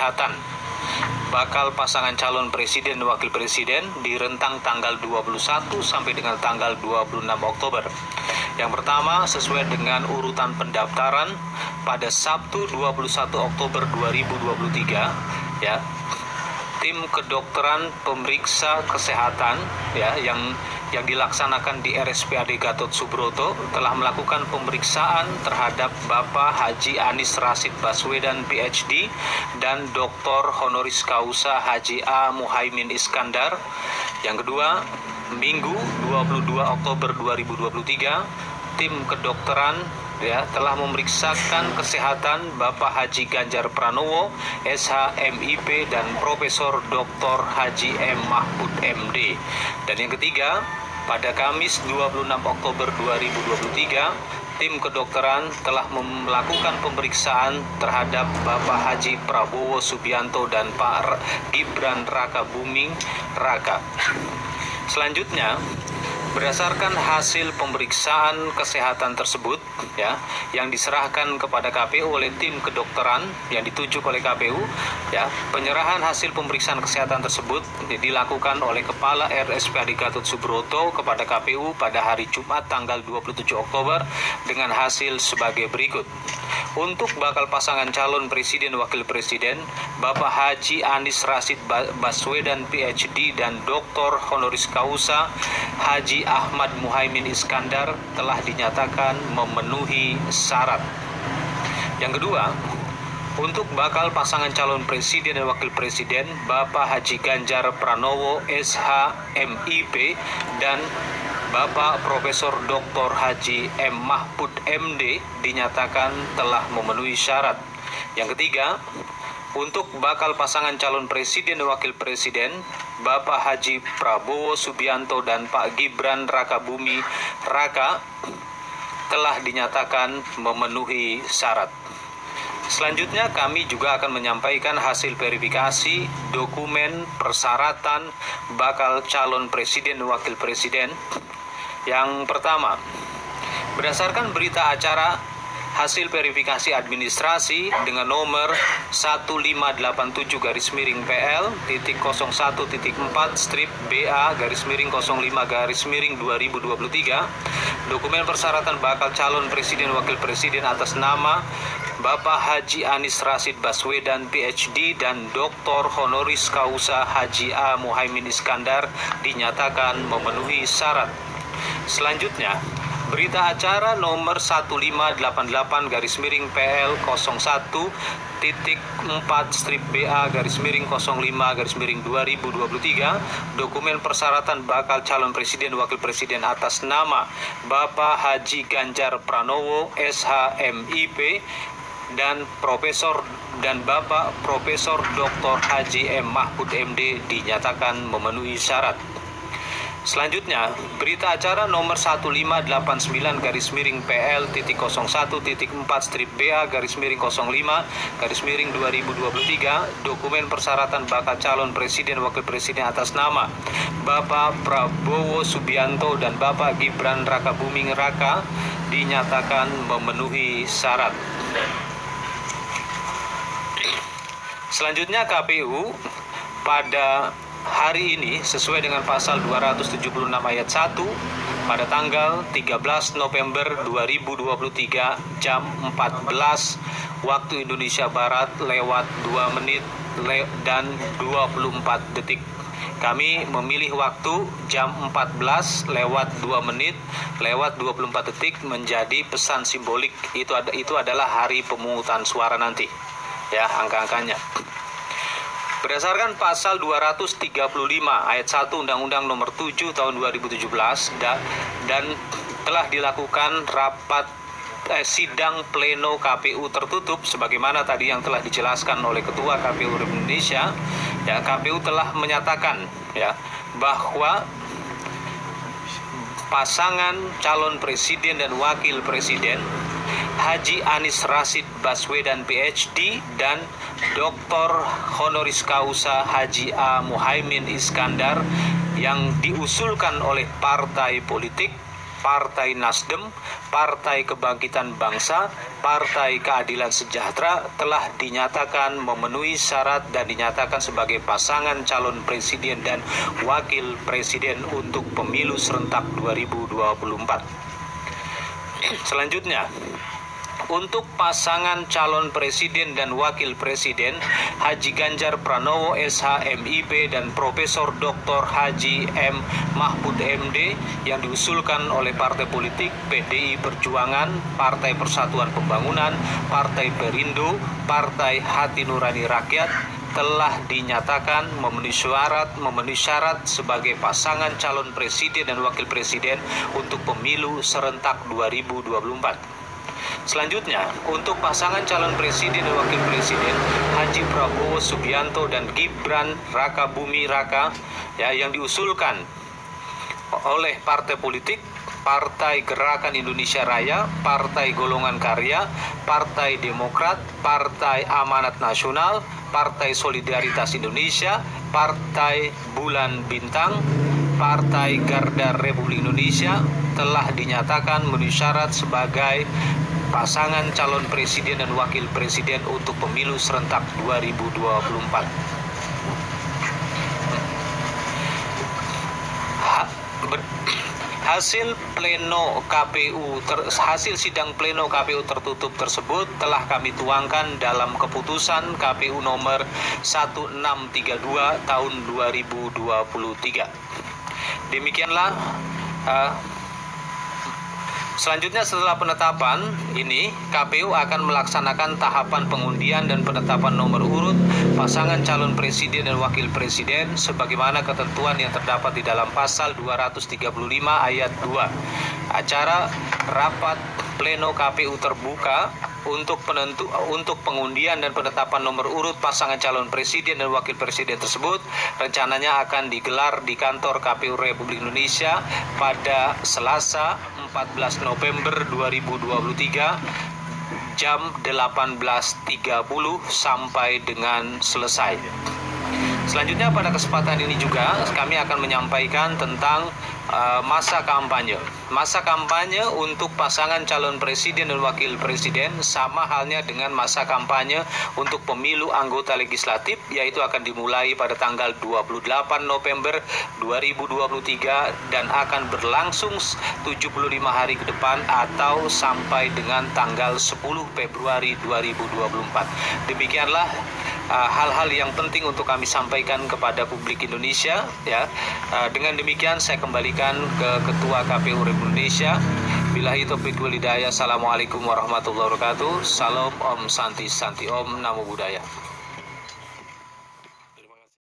Kesehatan bakal pasangan calon presiden dan wakil presiden di rentang tanggal 21 sampai dengan tanggal 26 Oktober. Yang pertama sesuai dengan urutan pendaftaran pada Sabtu 21 Oktober 2023 ya. Tim kedokteran pemeriksa kesehatan ya yang yang dilaksanakan di RSPAD Gatot Subroto telah melakukan pemeriksaan terhadap Bapak Haji Anis Rasid Baswedan PhD dan Dr. Honoris Causa Haji A. Muhaimin Iskandar. Yang kedua, Minggu 22 Oktober 2023, tim kedokteran ya telah memeriksakan kesehatan Bapak Haji Ganjar Pranowo, SHMIP dan Profesor Dr. Haji M Mahfud MD. Dan yang ketiga, pada Kamis 26 Oktober 2023, tim kedokteran telah melakukan pemeriksaan terhadap Bapak Haji Prabowo Subianto dan Pak Gibran Raka Buming Raka. Selanjutnya, Berdasarkan hasil pemeriksaan kesehatan tersebut ya yang diserahkan kepada KPU oleh tim kedokteran yang ditunjuk oleh KPU ya penyerahan hasil pemeriksaan kesehatan tersebut dilakukan oleh Kepala RSPAD Gatot Subroto kepada KPU pada hari Jumat tanggal 27 Oktober dengan hasil sebagai berikut. Untuk bakal pasangan calon presiden wakil presiden Bapak Haji Anis Rasid Baswedan PhD dan Dr. Honoris Causa Haji Ahmad Muhaimin Iskandar telah dinyatakan memenuhi syarat. Yang kedua, untuk bakal pasangan calon presiden dan wakil presiden Bapak Haji Ganjar Pranowo SH MIP dan Bapak Profesor Dr. Haji M. Mahfud MD dinyatakan telah memenuhi syarat. Yang ketiga, untuk bakal pasangan calon presiden dan wakil presiden Bapak Haji Prabowo Subianto dan Pak Gibran Raka Bumi Raka telah dinyatakan memenuhi syarat. Selanjutnya kami juga akan menyampaikan hasil verifikasi dokumen persyaratan bakal calon presiden dan wakil presiden. Yang pertama, berdasarkan berita acara hasil verifikasi administrasi dengan nomor 1587 garis miring PL titik 01 titik 4 strip BA garis miring 05 garis miring 2023 dokumen persyaratan bakal calon presiden wakil presiden atas nama Bapak Haji Anis Rasid Baswedan PhD dan Dr. Honoris Causa Haji A. Muhaimin Iskandar dinyatakan memenuhi syarat. Selanjutnya, Berita acara nomor 1588 garis miring PL 01 titik 4 strip BA garis miring 05 garis miring 2023 dokumen persyaratan bakal calon presiden wakil presiden atas nama Bapak Haji Ganjar Pranowo SHMIP dan Profesor dan Bapak Profesor Dr. Haji M. Mahfud MD dinyatakan memenuhi syarat. Selanjutnya, berita acara nomor 1589 garis miring PL titik 01 titik 4 strip BA garis miring 05 garis miring 2023 dokumen persyaratan bakal calon presiden wakil presiden atas nama Bapak Prabowo Subianto dan Bapak Gibran Raka Buming Raka dinyatakan memenuhi syarat. Selanjutnya KPU pada hari ini sesuai dengan pasal 276 ayat 1 pada tanggal 13 November 2023 jam 14 waktu Indonesia Barat lewat 2 menit dan 24 detik. Kami memilih waktu jam 14 lewat 2 menit lewat 24 detik menjadi pesan simbolik itu ada itu adalah hari pemungutan suara nanti. Ya, angka-angkanya. Berdasarkan pasal 235 ayat 1 Undang-Undang Nomor 7 Tahun 2017 dan, telah dilakukan rapat eh, sidang pleno KPU tertutup sebagaimana tadi yang telah dijelaskan oleh Ketua KPU Republik Indonesia. Ya KPU telah menyatakan ya bahwa pasangan calon presiden dan wakil presiden Haji Anis Rasid Baswedan PhD dan Dr. Honoris Causa Haji A. Muhaimin Iskandar yang diusulkan oleh partai politik Partai Nasdem, Partai Kebangkitan Bangsa, Partai Keadilan Sejahtera telah dinyatakan memenuhi syarat dan dinyatakan sebagai pasangan calon presiden dan wakil presiden untuk pemilu serentak 2024. Selanjutnya, untuk pasangan calon presiden dan wakil presiden Haji Ganjar Pranowo SHMIP dan Profesor Dr. Haji M. Mahfud MD yang diusulkan oleh partai politik PDI Perjuangan, Partai Persatuan Pembangunan, Partai Perindo, Partai Hati Nurani Rakyat, telah dinyatakan memenuhi syarat memenuhi syarat sebagai pasangan calon presiden dan wakil presiden untuk pemilu serentak 2024. Selanjutnya, untuk pasangan calon presiden dan wakil presiden Haji Prabowo Subianto dan Gibran Raka Bumi Raka ya yang diusulkan oleh partai politik Partai Gerakan Indonesia Raya, Partai Golongan Karya, Partai Demokrat, Partai Amanat Nasional, Partai Solidaritas Indonesia, Partai Bulan Bintang, Partai Garda Republik Indonesia telah dinyatakan memenuhi syarat sebagai pasangan calon presiden dan wakil presiden untuk pemilu serentak 2024. Ha, ber, hasil pleno KPU ter, hasil sidang pleno KPU tertutup tersebut telah kami tuangkan dalam keputusan KPU nomor 1632 tahun 2023. Demikianlah uh, Selanjutnya setelah penetapan ini, KPU akan melaksanakan tahapan pengundian dan penetapan nomor urut pasangan calon presiden dan wakil presiden sebagaimana ketentuan yang terdapat di dalam pasal 235 ayat 2. Acara rapat pleno KPU terbuka untuk penentu untuk pengundian dan penetapan nomor urut pasangan calon presiden dan wakil presiden tersebut rencananya akan digelar di kantor KPU Republik Indonesia pada Selasa 14 November 2023 jam 18.30 sampai dengan selesai. Selanjutnya pada kesempatan ini juga kami akan menyampaikan tentang uh, masa kampanye. Masa kampanye untuk pasangan calon presiden dan wakil presiden sama halnya dengan masa kampanye untuk pemilu anggota legislatif yaitu akan dimulai pada tanggal 28 November 2023 dan akan berlangsung 75 hari ke depan atau sampai dengan tanggal 10 Februari 2024. Demikianlah hal-hal uh, yang penting untuk kami sampaikan kepada publik Indonesia ya. Uh, dengan demikian saya kembalikan ke Ketua KPU Republik Indonesia. Bila itu wal. Assalamualaikum warahmatullahi wabarakatuh. Salam Om Santi Santi Om Namo Buddhaya.